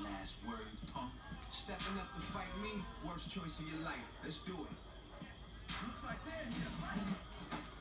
last words, punk. Stepping up to fight me, worst choice of your life. Let's do it. Looks like they're in here fighting.